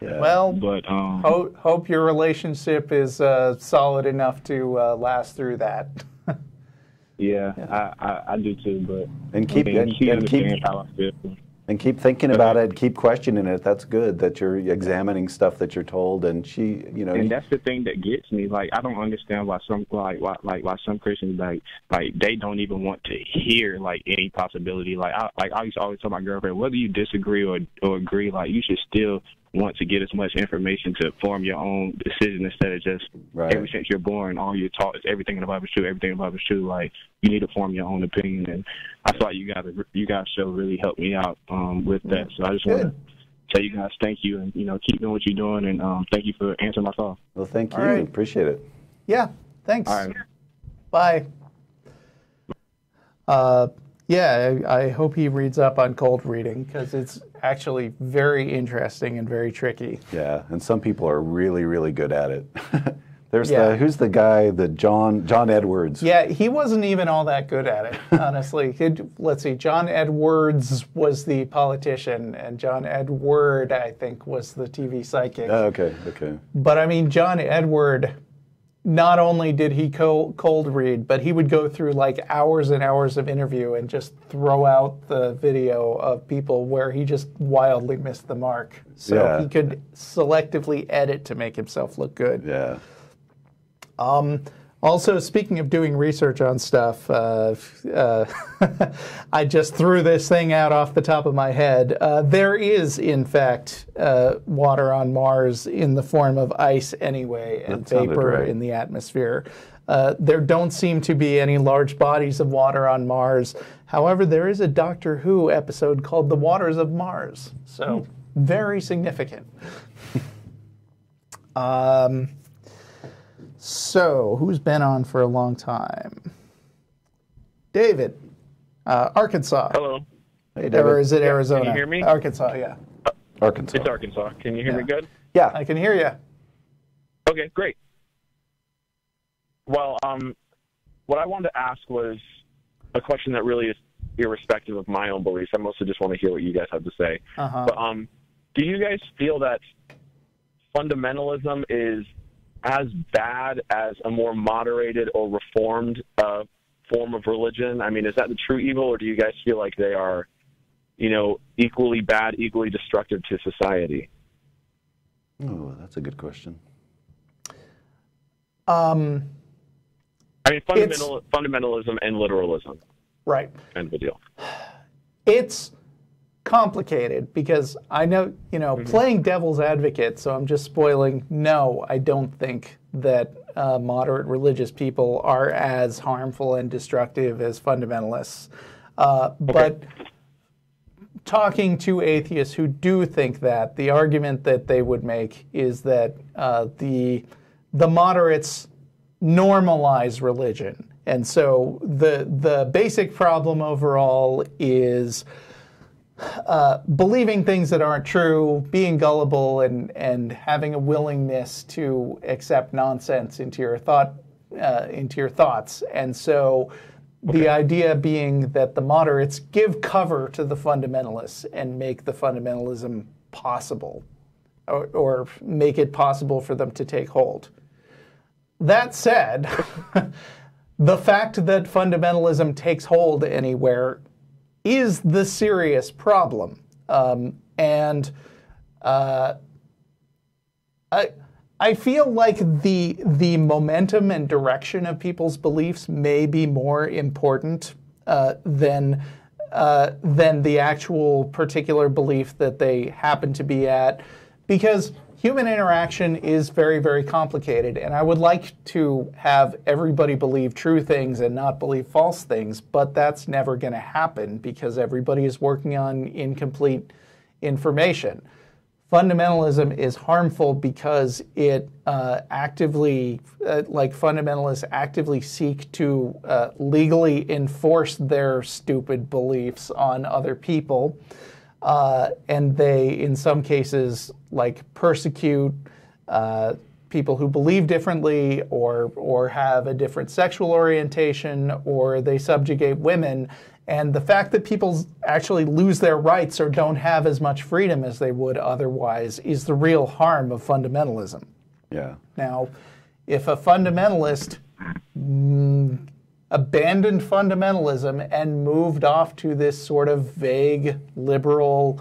Yeah. Well, but um, hope, hope your relationship is uh, solid enough to uh, last through that. yeah, I, I I do too. But And keep I mean, and, she and keep understands how I feel. And keep thinking about it. Keep questioning it. That's good. That you're examining stuff that you're told, and she, you know, and that's the thing that gets me. Like I don't understand why some like why like why some Christians like like they don't even want to hear like any possibility. Like I like I used to always tell my girlfriend whether you disagree or or agree, like you should still want to get as much information to form your own decision instead of just Right. ever since you're born all you're taught is everything in the Bible is true, everything in the Bible is true. Like you need to form your own opinion, and I thought you guys you guys show really helped me out um with that. So I just want to tell you guys thank you, and you know keep doing what you're doing, and um thank you for answering my call. well, thank you. All right. Appreciate it. Yeah, thanks. All right. Bye. Uh, yeah, I, I hope he reads up on cold reading because it's actually very interesting and very tricky. Yeah, and some people are really, really good at it. There's Yeah. the who's the guy, the John John Edwards. Yeah, he wasn't even all that good at it, honestly. He'd- let's see, John Edwards was the politician, and John Edward, I think, was the TV psychic. Oh, okay, okay. But I mean, John Edward, not only did he co- cold read, but he would go through like hours and hours of interview and just throw out the video of people where he just wildly missed the mark. So Yeah. he could selectively edit to make himself look good. Yeah. Um, Also, speaking of doing research on stuff, uh, uh, I just threw this thing out off the top of my head. Uh, there is, in fact, uh, water on Mars in the form of ice anyway, and That vapor right. in the atmosphere. Uh, there don't seem to be any large bodies of water on Mars. However, there is a Doctor Who episode called The Waters of Mars. So, very significant. um, so, who's been on for a long time? David, uh, Arkansas. Hello. Hey, David. Or David. is it Arizona? Can you hear me? Arkansas, yeah. Arkansas. It's Arkansas. Can you hear me good? Yeah. I can hear you. Okay, great. Well, um, what I wanted to ask was a question that really is irrespective of my own beliefs. I mostly just want to hear what you guys have to say. Uh-huh. But um, do you guys feel that fundamentalism is as bad as a more moderated or reformed uh, form of religion? I mean, is that the true evil, or do you guys feel like they are, you know, equally bad, equally destructive to society? Oh, that's a good question. Um, I mean, fundamental, fundamentalism and literalism, right. kind of a deal. It's complicated because I know, you know, playing devil's advocate, so I'm just spoiling. No, I don't think that uh, moderate religious people are as harmful and destructive as fundamentalists. Uh, But talking to atheists who do think that, the argument that they would make is that uh, the the moderates normalize religion, and so the the basic problem overall is uh, believing things that aren't true, being gullible, and and having a willingness to accept nonsense into your thought uh, into your thoughts, and so. The idea being that the moderates give cover to the fundamentalists and make the fundamentalism possible, or, or make it possible for them to take hold. That said, the fact that fundamentalism takes hold anywhere is the serious problem. Um, and uh, I, I feel like the, the momentum and direction of people's beliefs may be more important uh, than uh, than the actual particular belief that they happen to be at, because human interaction is very, very complicated, and I would like to have everybody believe true things and not believe false things, but that's never going to happen because everybody is working on incomplete information fundamentalism is harmful because it uh, actively, uh, like fundamentalists, actively seek to uh, legally enforce their stupid beliefs on other people. Uh, and they, in some cases, like persecute uh, people who believe differently or, or have a different sexual orientation or they subjugate women and the fact that people actually lose their rights or don't have as much freedom as they would otherwise is the real harm of fundamentalism. Yeah. Now, if a fundamentalist mm, abandoned fundamentalism and moved off to this sort of vague, liberal,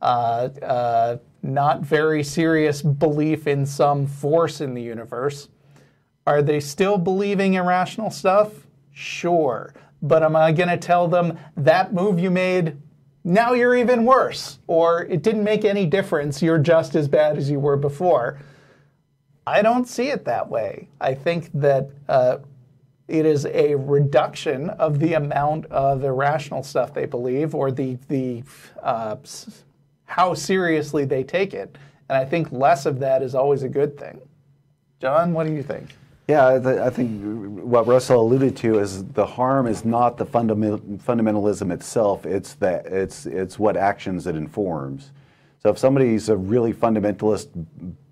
uh, uh, not very serious belief in some force in the universe, are they still believing irrational stuff? Sure but am I going to tell them that move you made, now you're even worse, or it didn't make any difference, you're just as bad as you were before? I don't see it that way. I think that uh, it is a reduction of the amount of irrational stuff they believe or the, the uh, how seriously they take it. And I think less of that is always a good thing. John, what do you think? Yeah, I think what Russell alluded to is the harm is not the fundamentalism itself; it's that it's it's what actions it informs. So if somebody's a really fundamentalist,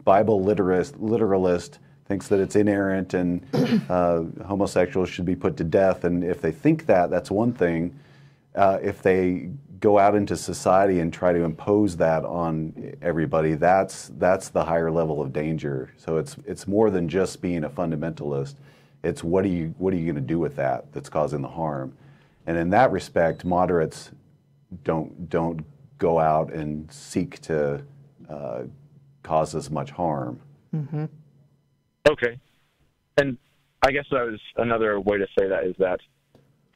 Bible literalist, literalist thinks that it's inerrant and uh, homosexuals should be put to death, and if they think that, that's one thing. Uh, if they go out into society and try to impose that on everybody, that's that's the higher level of danger. So it's it's more than just being a fundamentalist. It's what are you what are you going to do with that that's causing the harm? And in that respect, moderates don't don't go out and seek to uh, cause as much harm. Mm-hmm. Okay, and I guess that was another way to say that is that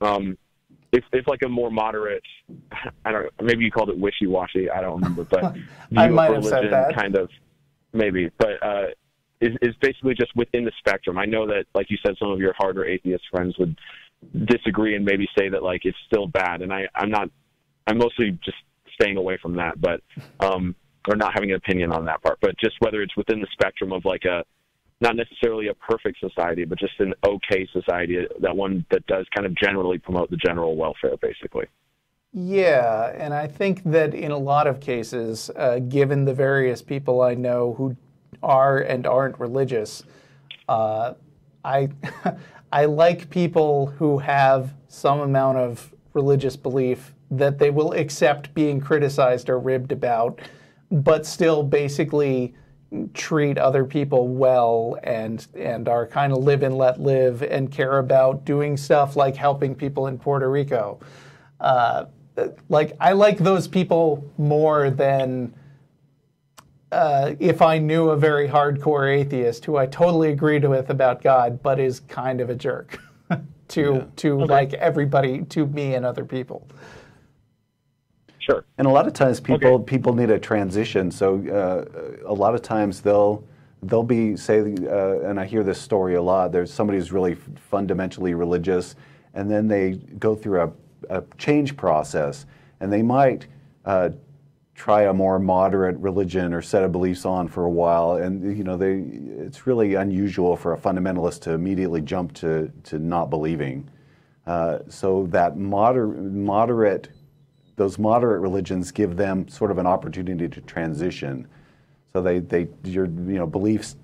um, if if like a more moderate, I don't know, maybe you called it wishy washy. I don't remember, but I might have said that. Kind of, maybe, but uh, is is basically just within the spectrum. I know that, like you said, some of your harder atheist friends would disagree and maybe say that like it's still bad, and I I'm not. I'm mostly just staying away from that, but um, or not having an opinion on that part. But just whether it's within the spectrum of like a not necessarily a perfect society, but just an okay society, that one that does kind of generally promote the general welfare, basically. Yeah, and I think that in a lot of cases, uh, given the various people I know who are and aren't religious, uh, I I like people who have some amount of religious belief that they will accept being criticized or ribbed about, but still basically treat other people well and and are kind of live and let live and care about doing stuff like helping people in Puerto Rico. Uh, like I like those people more than uh, if I knew a very hardcore atheist who I totally agreed with about God, but is kind of a jerk to yeah. to okay. like everybody, to me and other people. Sure. And a lot of times people okay. people need a transition. So uh, a lot of times they'll they'll be say, uh, and I hear this story a lot. There's somebody who's really fundamentally religious, and then they go through a, a change process, and they might. Uh, try a more moderate religion or set of beliefs on for a while and you know they it's really unusual for a fundamentalist to immediately jump to to not believing uh, so that moder- moderate those moderate religions give them sort of an opportunity to transition. So they, they your you know beliefs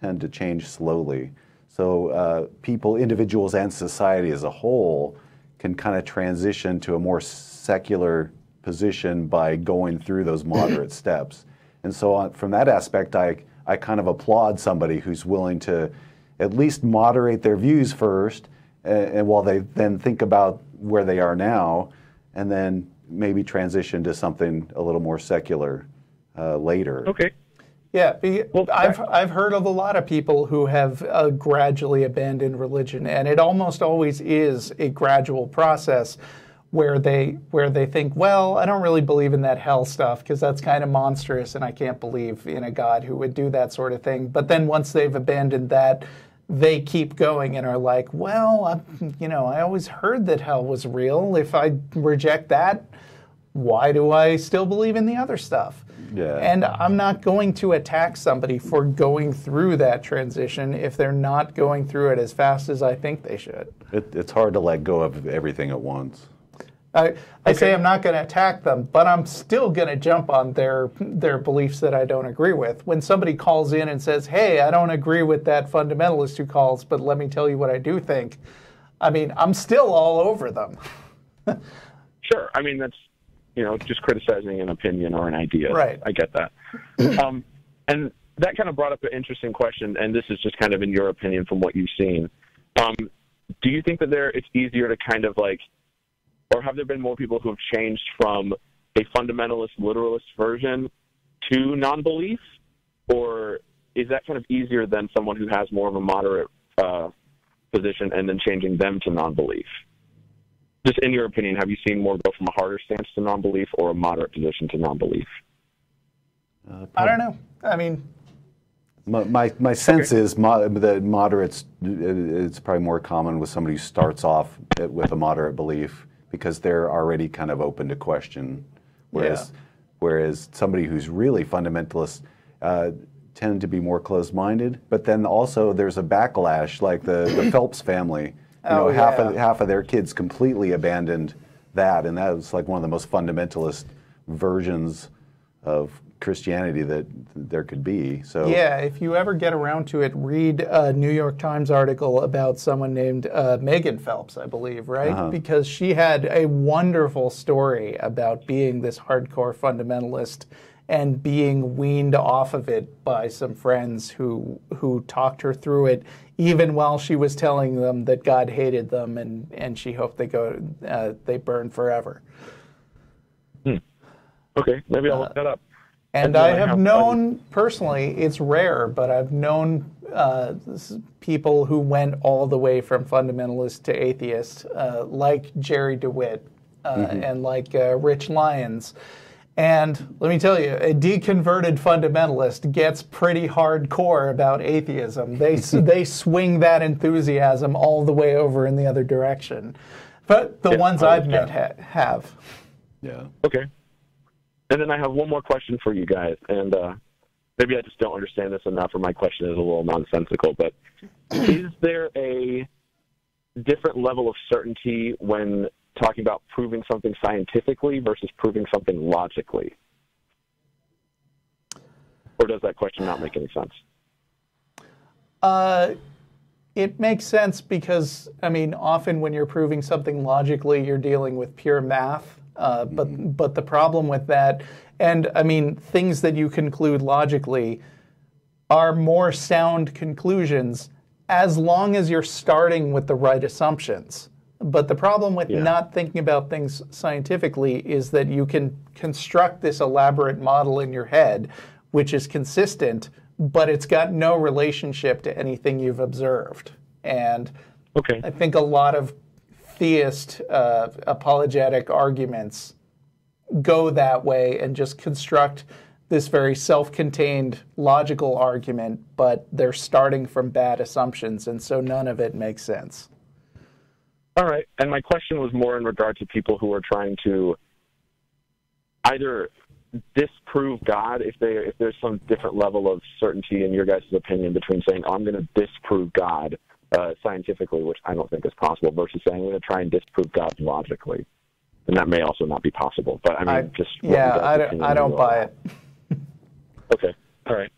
tend to change slowly. So uh, people, individuals, and society as a whole can kind of transition to a more secular position by going through those moderate steps. And so, on, from that aspect, I I kind of applaud somebody who's willing to at least moderate their views first, and, and while they then think about where they are now, and then maybe transition to something a little more secular uh, later. Okay. Yeah, well, I've I've heard of a lot of people who have uh, gradually abandoned religion, and it almost always is a gradual process where they where they think, well, I don't really believe in that hell stuff because that's kind of monstrous, and I can't believe in a God who would do that sort of thing. But then once they've abandoned that, they keep going and are like, well, I, you know, I always heard that hell was real. If I reject that, why do I still believe in the other stuff? Yeah. And I'm not going to attack somebody for going through that transition if they're not going through it as fast as I think they should. It, it's hard to let go of everything at once. I, I say I'm not going to attack them, but I'm still going to jump on their their beliefs that I don't agree with. When somebody calls in and says, "Hey, I don't agree with that fundamentalist who calls, but let me tell you what I do think," I mean, I'm still all over them. Sure. I mean, that's you know just criticizing an opinion or an idea. Right. I get that. um, and that kind of brought up an interesting question, and this is just kind of in your opinion from what you've seen. Um, do you think that there it's easier to kind of like, or have there been more people who have changed from a fundamentalist literalist version to non-belief, or is that kind of easier than someone who has more of a moderate uh, position and then changing them to non-belief? Just in your opinion, have you seen more go from a harder stance to non-belief or a moderate position to non-belief? I don't know. I mean, My, my, my sense is mo- that moderates, it's probably more common with somebody who starts off with a moderate belief because they're already kind of open to question. Whereas, Yeah. whereas somebody who's really fundamentalist uh, tend to be more closed minded. But then also there's a backlash, like the, the Phelps family. You know, Oh, half, of, half of their kids completely abandoned that, and that was like one of the most fundamentalist versions of Christianity that there could be. So Yeah, if you ever get around to it, read a New York Times article about someone named uh, Megan Phelps, I believe, right? Because she had a wonderful story about being this hardcore fundamentalist and being weaned off of it by some friends who who talked her through it, even while she was telling them that God hated them and and she hoped they go uh, they burn forever. Okay, maybe I'll look that up. And And I I have have- known personally, it's rare, but I've known uh, people who went all the way from fundamentalist to atheist, uh, like Jerry DeWitt uh, and like uh, Rich Lyons. And let me tell you, a deconverted fundamentalist gets pretty hardcore about atheism. They they swing that enthusiasm all the way over in the other direction. But the Yeah, ones I I've met ha- have. yeah. Okay. And then I have one more question for you guys, and uh, maybe I just don't understand this enough, or my question is a little nonsensical. But is there a different level of certainty when talking about proving something scientifically versus proving something logically? Or does that question not make any sense? Uh, it makes sense because, I mean, often when you're proving something logically, you're dealing with pure math. Uh, but but the problem with that, and I mean, things that you conclude logically are more sound conclusions as long as you're starting with the right assumptions. But the problem with Yeah. not thinking about things scientifically is that you can construct this elaborate model in your head, which is consistent, but it's got no relationship to anything you've observed. And Okay. I think a lot of theist uh, apologetic arguments go that way and just construct this very self-contained logical argument, but they're starting from bad assumptions, and so none of it makes sense. All right. And my question was more in regard to people who are trying to either disprove God if they if there's some different level of certainty in your guys' opinion between saying, oh, I'm going to disprove God uh, scientifically, which I don't think is possible, versus saying I'm going to try and disprove God logically. And that may also not be possible. But I mean, I, just yeah, I don't, I don't buy it. Okay. All right.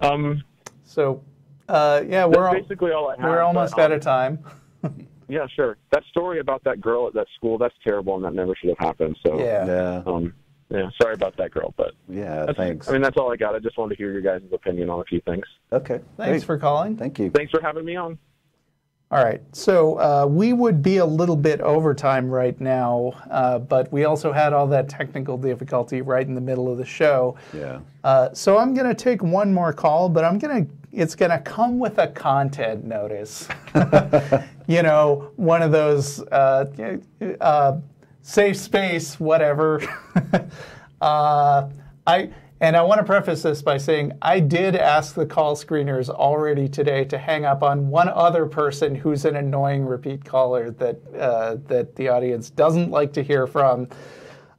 Um, So, uh, yeah, we're that's basically all I have. we're but, almost um, out of time. Yeah, sure. That story about that girl at that school, that's terrible, and that never should have happened. So, Yeah. Yeah. um, yeah, sorry about that girl, but Yeah. Thanks. I mean, that's all I got. I just wanted to hear your guys' opinion on a few things. okay. Thanks great. for calling. Thank you. Thanks for having me on. All right, so uh, we would be a little bit overtime right now, uh, but we also had all that technical difficulty right in the middle of the show. Yeah. Uh, so I'm going to take one more call, but I'm going to it's going to come with a content notice. you know, one of those uh, uh, safe space, whatever. uh, I and I want to preface this by saying I did ask the call screeners already today to hang up on one other person who's an annoying repeat caller that uh, that the audience doesn't like to hear from.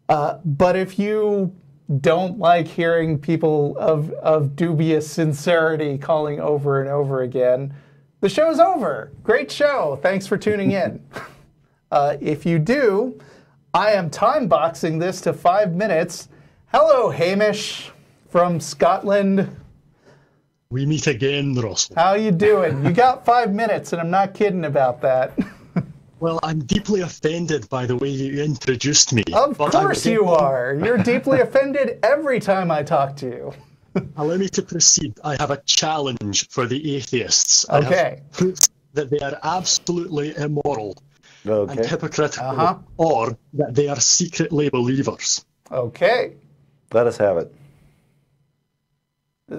Uh, but if you don't like hearing people of, of dubious sincerity calling over and over again, the show's over. Great show. Thanks for tuning in. uh, if you do, I am time boxing this to five minutes. Hello, Hamish from Scotland. We meet again, Russell. How you doing? you got five minutes, and I'm not kidding about that. Well, I'm deeply offended by the way you introduced me. Of course you are. You're deeply offended every time I talk to you. Allow me to proceed. I have a challenge for the atheists. Okay. that they are absolutely immoral okay. and hypocritical, uh-huh. or that they are secretly believers. Okay. Let us have it.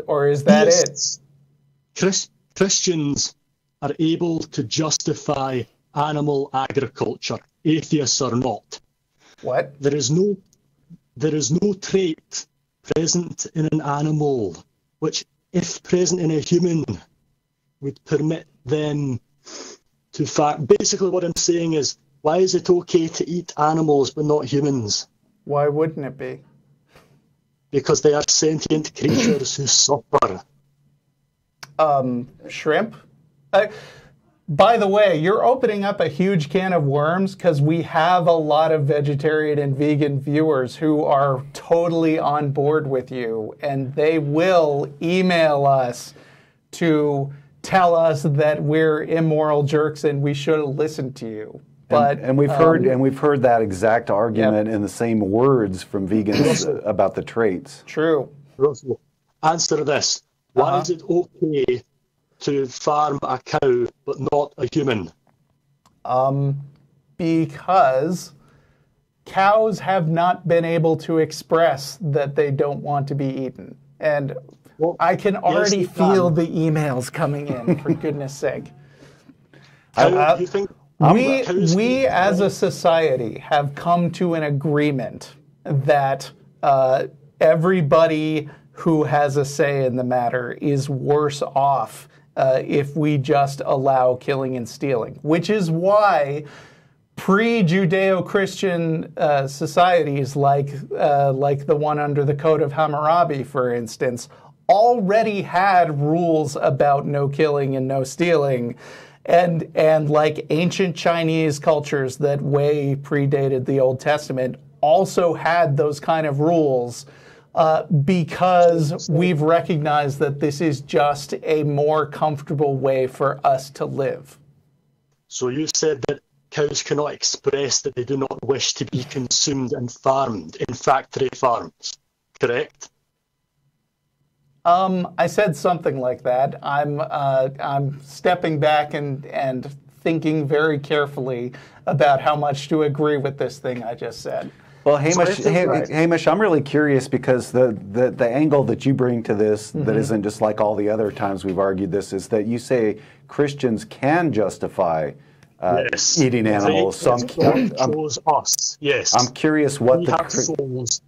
Or is that Theists, it? Chris, Christians are able to justify animal agriculture, atheists or not. What? There is no there is no trait present in an animal which, if present in a human, would permit them to fact. Basically, what I'm saying is, why is it okay to eat animals but not humans? Why wouldn't it be? Because they are sentient creatures who suffer. Um, shrimp. I, by the way, you're opening up a huge can of worms because we have a lot of vegetarian and vegan viewers who are totally on board with you, and they will email us to tell us that we're immoral jerks and we should have listened to you. But and, and we've um, heard and we've heard that exact argument Yep. in the same words from vegans about the traits. true. Russell, answer this. Why Uh-huh. is it okay to farm a cow but not a human? Um, because cows have not been able to express that they don't want to be eaten. And Well, I can already they can. feel the emails coming in, for goodness sake. Uh, you think we, we as a society have come to an agreement that uh, everybody who has a say in the matter is worse off uh, if we just allow killing and stealing, which is why pre-Judeo-Christian uh, societies like uh, like the one under the Code of Hammurabi, for instance, already had rules about no killing and no stealing, and and like ancient Chinese cultures that way predated the Old Testament also had those kind of rules. Uh, because we've recognized that this is just a more comfortable way for us to live. So you said that cows cannot express that they do not wish to be consumed and farmed in factory farms, correct? Um, I said something like that. I'm uh, I'm stepping back and and thinking very carefully about how much to agree with this thing I just said. Well, Hamish, think Ha- right. Hamish, I'm really curious because the, the, the angle that you bring to this that isn't just like all the other times we've argued this is that you say Christians can justify uh, yes. eating animals. So I'm, I'm, I'm, us. Yes. I'm curious what we the have souls.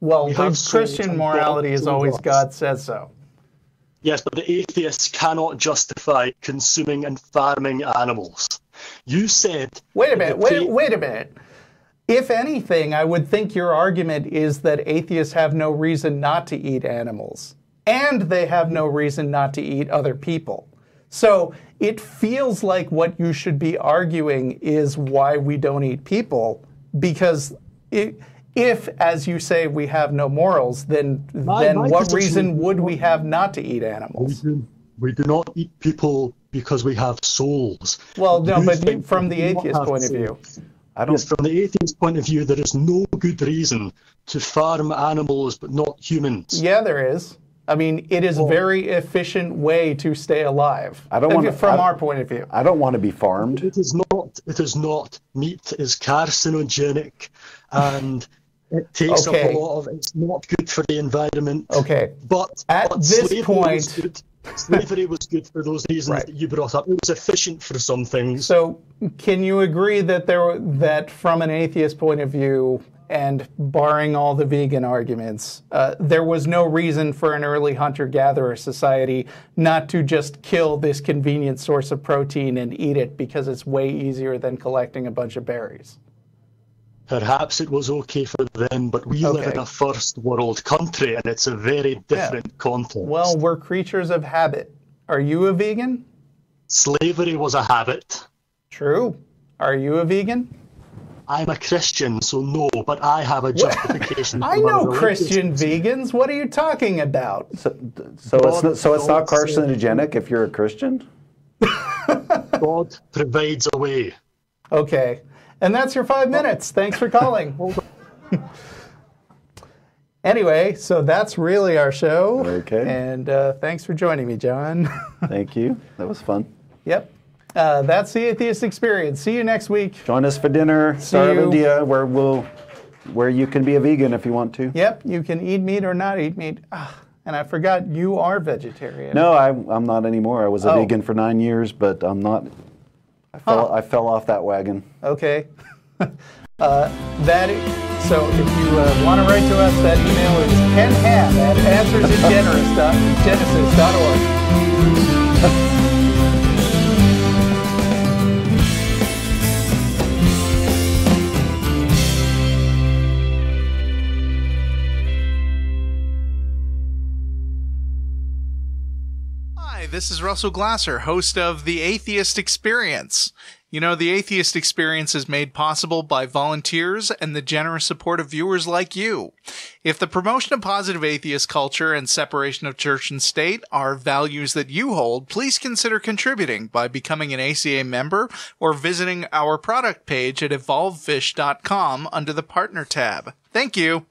Well, We the have Christian morality God is always us. God says so. Yes, but the atheists cannot justify consuming and farming animals. You said. Wait a minute. Wait, wait a minute. If anything, I would think your argument is that atheists have no reason not to eat animals, and they have no reason not to eat other people. So it feels like what you should be arguing is why we don't eat people, because it, if, as you say, we have no morals, then My- then my what reason would would we have not to eat We animals? do, we do not eat people because we have souls. Well, no, You but think from the atheist have point of view. I don't. Yes, from the atheist point of view, there is no good reason to farm animals but not humans. Yeah, there is. I mean, it is a very efficient way to stay alive. I don't wanna- from I- our point of view. I don't want to be farmed. It is not. It is not. Meat is carcinogenic, and it takes Okay. up a lot of. It's not good for the environment. Okay. But At but this slavery point- was good. slavery was good for those reasons Right. that you brought up. It was efficient for some things. So, can you agree that there that from an atheist point of view, and barring all the vegan arguments, uh, there was no reason for an early hunter-gatherer society not to just kill this convenient source of protein and eat it because it's way easier than collecting a bunch of berries. Perhaps it was okay for them, but we live in a first world country, and it's a very different context. Well, we're creatures of habit. Are you a vegan? slavery was a habit. True. Are you a vegan? I'm a Christian, so no, but I have a justification. I know Christian vegans. What are you talking about? So, so it's not, so it's not carcinogenic if you're a Christian. God provides a way. Okay. And that's your five minutes. Thanks for calling. anyway, so that's really our show. Okay. And uh, thanks for joining me, John. Thank you. That was fun. yep. Uh, that's the Atheist Experience. See you next week. Join us for dinner, Star of. India, where we'll where you can be a vegan if you want to. Yep. You can eat meat or not eat meat. Ah, and I forgot you are vegetarian. No, I, I'm not anymore. I was a Oh. vegan for nine years, but I'm not. I fell, I fell off that wagon. Okay. uh, that so if you uh, want to write to us, that email is kenham at answersingenesis.org. this is Russell Glasser, host of The Atheist Experience. You know, The Atheist Experience is made possible by volunteers and the generous support of viewers like you. If the promotion of positive atheist culture and separation of church and state are values that you hold, please consider contributing by becoming an ACA member or visiting our product page at evolvefish.com under the partner tab. Thank you.